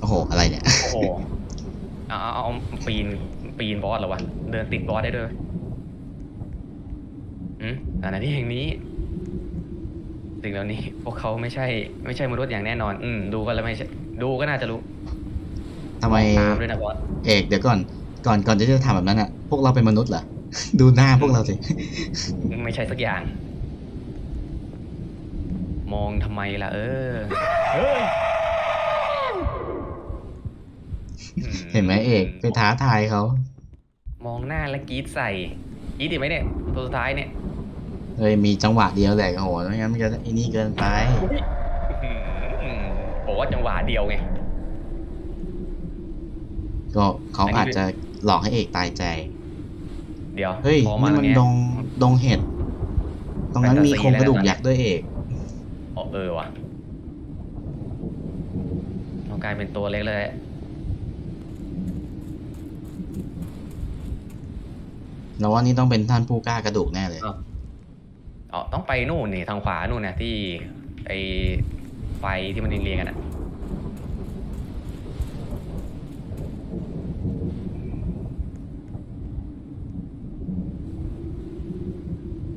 โอ้โห อะไรเนี่ย โอ้โหเอาเอาเอาปีนปีนบอสเหรอวะ เดินติดบอสได้ด้วยอืมอันนั้นที่แห่งนี้สิ่งเหล่านี้ พวกเขาไม่ใช่ ไม่ใช่มนุษย์อย่างแน่นอน อืม ดูก็แล้วไม่ใช่ ดูก็น่าจะรู้ทำไม ตามด้วยนะบอส เอกเดี๋ยวก่อน ก่อนก่อนที่จะทำแบบนั้นอะ พวกเราเป็นมนุษย์เหรอ ดูหน้าพวกเราสิ ไม่ใช่สักอย่าง มองทำไมล่ะ เออ เฮ้ยอืเห็นไหมเอกไปท้าทายเขามองหน้าแล้วกรีดใส่กรีดดีไหมเนี่ยตัวสุดท้ายเนี่ยเฮ้ยมีจังหวะเดียวแหละโอ้โหไม่งั้นมันจะไอ้นี่เกินไปอืมบอกว่าจังหวะเดียวไงก็เขาอันนี้อาจจะหลอกให้เอกตายใจ เดี๋ยวเฮ้ยพอมานี่ตรมังนเนี้ยดงดงเห็ด ตรงนั้นแฟนตาซีมีโครงกระดูกแล้วนะยักษ์ด้วยเอกอ๋อเออว่ะเรากลายเป็นตัวเล็กเลย เราว่านี่ต้องเป็นท่านผู้กล้ากระดูกแน่เลยอ้าวอ๋อต้องไปนู่นนี่ทางขวานู่นนะที่ไอไฟที่มันเรียงๆกันอะ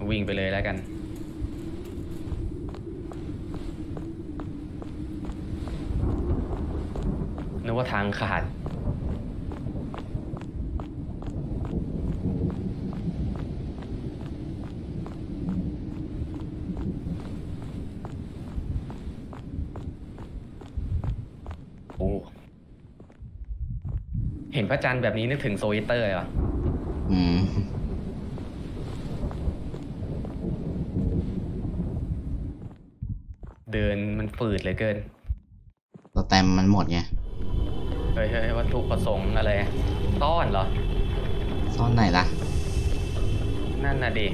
วิ่งไปเลยแล้วกัน นึกว่าทางขาด โอ้ เห็นพระจันทร์แบบนี้นึกถึงโซอิเตอร์เลยเหรออืมเดินมันฝืดเหลือเกินเราแตมมันหมดไง เฮ้ยเฮ้ยวัตถุประสงค์อะไรต้อนเหรอ ซ่อนไหนล่ะ นั่นน่ะดิ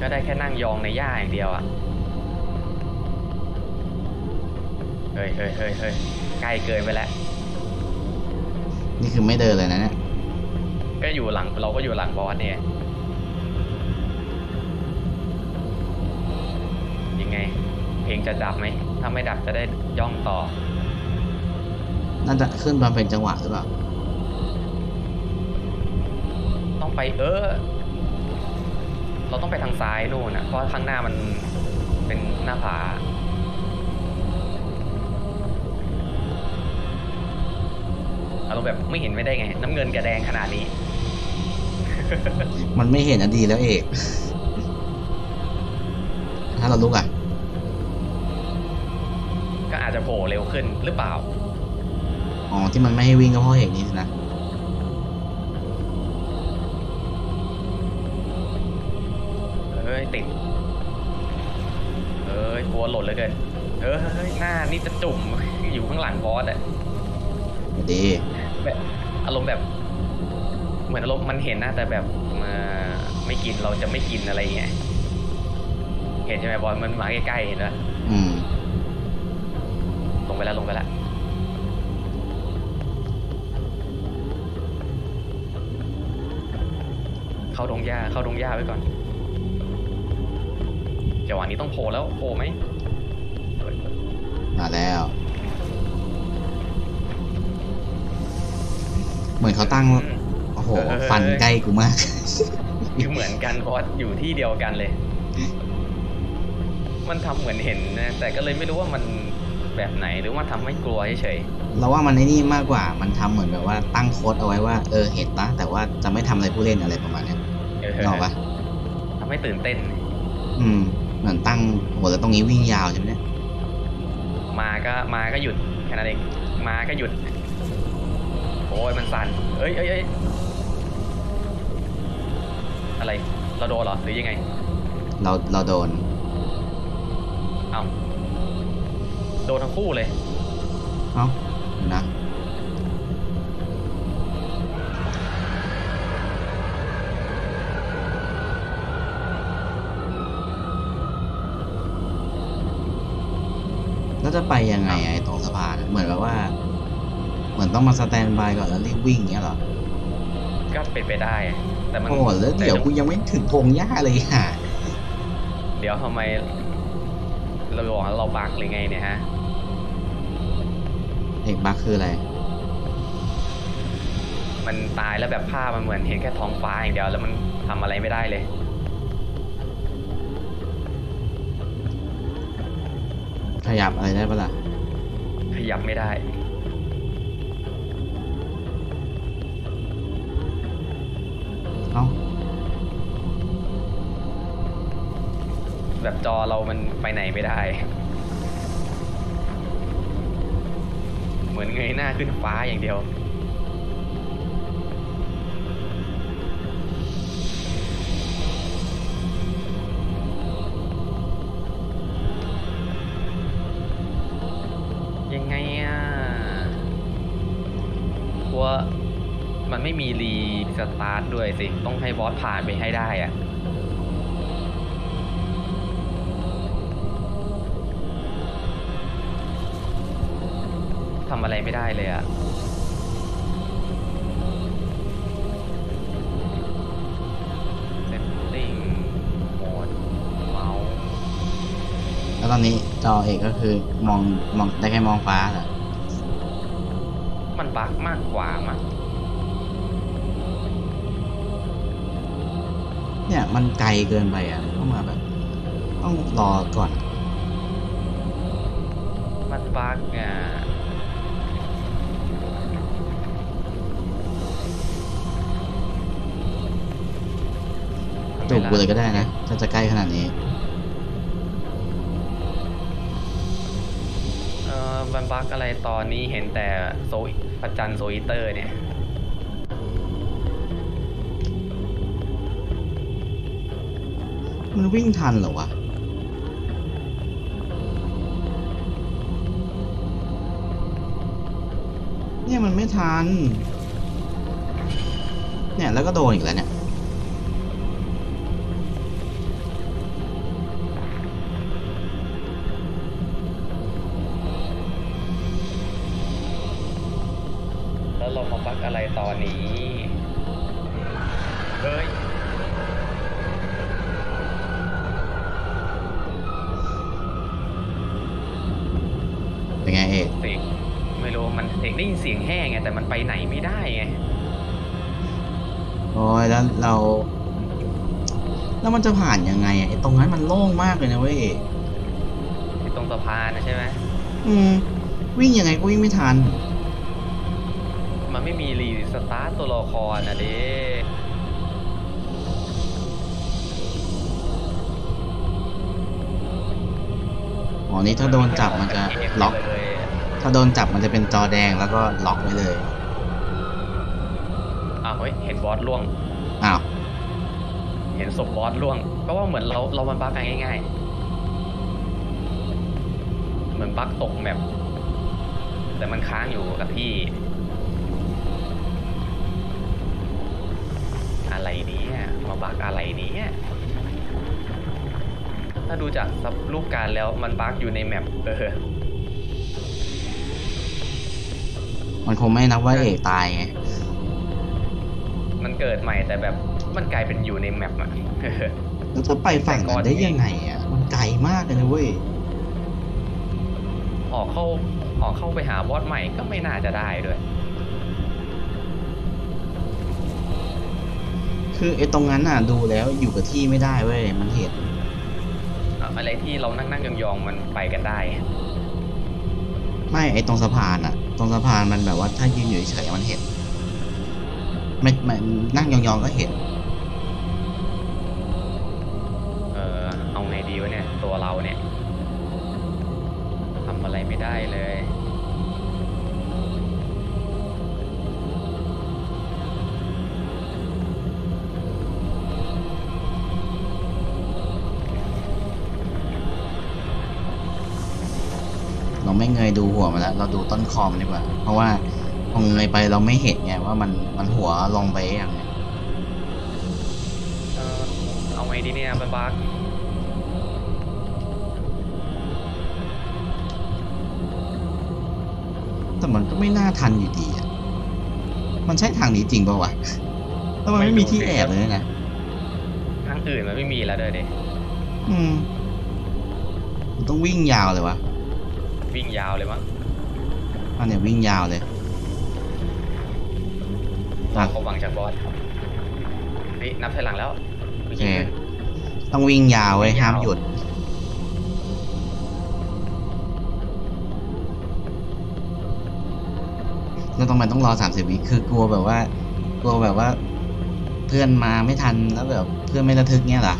ก็ได้แค่นั่งยองในหญ้าอย่างเดียวอะ่ะ เฮ้ยเฮ้ยเฮ้ยเฮ้ยใกล้เกินไปแล้ว นี่คือไม่เดินเลยนะเนี่ย ก็อยู่หลังเราก็อยู่หลังบอสเนี่ย ยังไง เพลงจะดับไหม ถ้าไม่ดับจะได้ย่องต่อ น่าจะขึ้นมาเป็นจังหวะหรือเปล่า ต้องไปเออ เราต้องไปทางซ้ายนู่นนะเพราะข้างหน้ามันเป็นหน้าผา อารมณ์แบบไม่เห็นไม่ได้ไง น้ำเงินกับแดงขนาดนี้ มันไม่เห็นอะดีแล้วเอก ถ้าเราลุกอะ ก็อาจจะโผล่เร็วขึ้นหรือเปล่า อ๋อ ที่มันไม่ให้วิ่งก็เพราะเอกนี้สินะเฮ้ย ติดเอ้ยกลัวหล่นเหลยเกินเอ้ยหน้านี่จะจุ่มอยู่ข้างหลังบอสอะ ดีแบบอารมณ์แบบ เหมือนอารมณ์มันเห็นนะแต่แบบมาไม่กินเราจะไม่กินอะไรเงี้ยเห็นใช่ไหมบอลมันมาใกล้ๆเห็นปะอืมลงไปแล้วลงไปแล้วเข้าดงหญ้าเข้าดงหญ้าไว้ก่อนจังหวะนี้ต้องโผล่แล้วโผล่ไหมเฮ้ยมาแล้ว เหมือนเขาตั้งอืมโอ้โหเออฟันใกล้กูมาก คือเหมือนกันเพราะว่าอยู่ที่เดียวกันเลย มันทำเหมือนเห็นนะ แต่ก็เลยไม่รู้ว่ามันแบบไหนหรือว่าทำให้กลัวเฉยเราว่ามันไอ้นี่มากกว่า มันทำเหมือนแบบว่าตั้งโค้ดเอาไว้ว่า เออ เห็นนะแต่ว่าจะไม่ทำอะไรผู้เล่นอะไรประมาณเนี้ยๆเออนึกออกปะทำให้ตื่นเต้น อืม เหมือนตั้งโหแล้วตรงนี้วิ่งยาวใช่ไหมเนี่ย มาก็มาก็หยุดแค่นั้นเอง มาก็หยุดโอ้ยมันสั่นเอ้ยเอ้ยเอ้ยอะไร เราโดนเหรอ หรือยังไง เราเราโดน เอ้า โดนทั้งคู่เลย เอ้านะแล้วจะไปยังไงอะไอ้ตรงสะพานอะเหมือนแบบว่า เหมือนต้องมาสแตนบายก่อนแล้วรีบวิ่งอย่างเงี้ยเหรอ ก็เป็นไปได้ แต่มันโอ้แล้วเดี๋ยวกูยังไม่ถึงพงหญ้าเลยอะ เดี๋ยวทำไมเราบอกว่าเราบักหรือไงเนี่ยฮะเอกบักคืออะไร มันตายแล้วแบบภาพมันเหมือนเห็นแค่ท้องฟ้าอย่างเดียวแล้วมันทำอะไรไม่ได้เลยขยับอะไรได้ปะล่ะ ขยับไม่ได้ แบบจอเรามันไปไหนไม่ได้ เหมือนเงยหน้าขึ้นฟ้าอย่างเดียวยังไงอะกลัวมันไม่มีรีสตาร์ทด้วยสิ ต้องให้บอสผ่านไปให้ได้อะ ทำอะไรไม่ได้เลยอะเซตติ้งโหมดเมาส์แล้วตอนนี้จอเอกก็คือมองมองได้แค่มองฟ้าเหรอมันบั๊กมากกว่ามั้งเนี่ยมันไกลเกินไปอะต้องมาแบบ ต้องรอก่อน มันบั๊กอะ จูบกูเลยก็ได้นะ ถ้าจะใกล้ขนาดนี้ เออมันบั๊กอะไรตอนนี้เห็นแต่โซยพระจันทร์โซอิเตอร์เนี่ย มันวิ่งทันเหรอวะเนี่ยมันไม่ทัน เนี่ยแล้วก็โดนอีกแล้วเนี่ย กอะไรตอนนี้ เฮ้ย เป็นไงเอกเสียงไม่รู้มันเสียงได้ยินเสียงแห้งไงแต่มันไปไหนไม่ได้ไง โอ้ยแล้วเรา แล้วมันจะผ่านยังไงอะไอ้ตรงนั้นมันโล่งมากเลยนะเว้ยเอกที่ตรงสะพานนะใช่ไหมอืมวิ่งยังไงก็วิ่งไม่ทัน มันไม่มีรีสตาร์ตตัวละครนะเด้อ๋อนี่ถ้าโดนจับมันจะล็อกเลยถ้าโดนจับมันจะเป็นจอแดงแล้วก็ล็อกไว้เลย อ้าวเฮ้ยเห็นบอสล่วง อ้าว เห็นศพบอสล่วง ก็ว่าเหมือนเราเรามันบั๊กกันง่ายๆ เหมือนบั๊กตกแมปแต่มันค้างอยู่กับที่ อะไรเนี้มา บั๊กอะไรเนี้ถ้าดูจากสรูปการแล้วมันบั๊กอยู่ในแมปเออ มันคงไม่นับว่าเอกตายไงมันเกิดใหม่แต่แบบมันกลายเป็นอยู่ในแมปอะแล้วจะไปฝั่งนั้นได้ยังไงอะมันไกลมากเลยนะเว้ย ออกเข้าออกเข้าไปหาบอสใหม่ก็ไม่น่าจะได้ด้วย คือไอ้ตรงนั้นน่ะดูแล้วอยู่กับที่ไม่ได้เว้ยมันเห็นอะไรที่เรานั่งนั่งยองๆมันไปกันได้ ไม่ไอ้ตรงสะพานอะตรงสะพานมันแบบว่าถ้ายืนอยู่เฉยๆมันเห็นไม่ไม่นั่งยองๆก็เห็น เออเอาไงดีวะเนี่ยตัวเราเนี่ยทำอะไรไม่ได้เลย ไม่เงยดูหัวมันแล้ว เราดูต้นคอมนดีกว่า เพราะว่าพอเงยไปเราไม่เห็นไงว่ามันมันหัวลงไปอย่างเนี้ยเออเอาไงดีเนี่ยมันบักแต่มันก็ไม่น่าทันอยู่ดีอะ มันใช่ทางนี้จริงป่าวะแล้วมันไม่มีที่แอบเลยนะ ทางอื่นมันไม่มีแล้วเด้อเด็อืมมันต้องวิ่งยาวเลยวะ วิ่งยาวเลยมั้งอันเนี้ยวิ่งยาวเลยตามความหวังจากบอสเฮ้ยนับถอยหลังแล้วโอเคต้องวิ่งยาวไว้ยห้ามหยุดแล้วทำไมต้องรอสามสิบวิคือกลัวแบบว่ากลัวแบบว่า เพื่อนมาไม่ทันแล้วแบบเพื่อนไม่ระทึกเงี้ยเหรอ